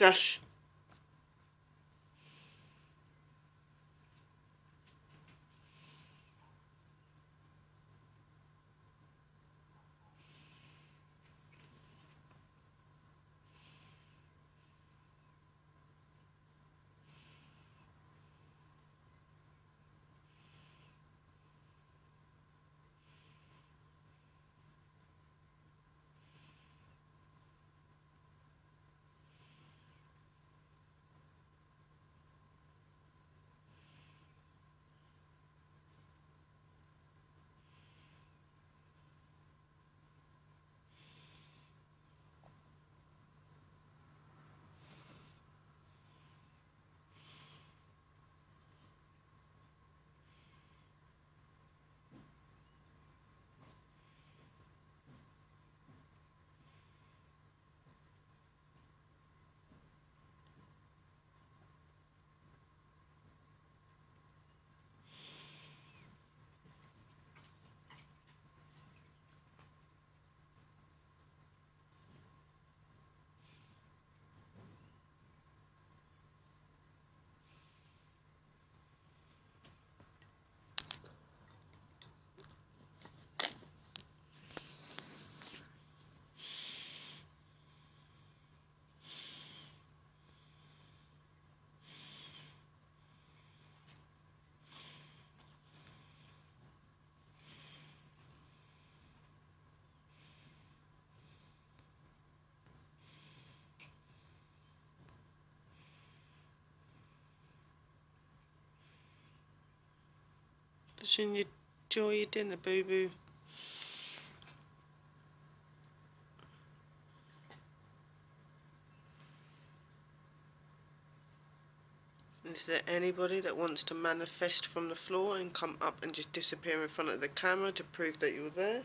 Dash. Just enjoy your dinner, boo boo. Is there anybody that wants to manifest from the floor and come up and just disappear in front of the camera to prove that you're there?